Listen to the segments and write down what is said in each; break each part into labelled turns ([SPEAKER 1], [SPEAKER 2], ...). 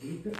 [SPEAKER 1] Tira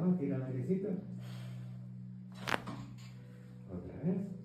[SPEAKER 1] Exhala, tira el airecito. Otra vez.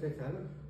[SPEAKER 1] Otra vez, exhala.